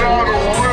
not a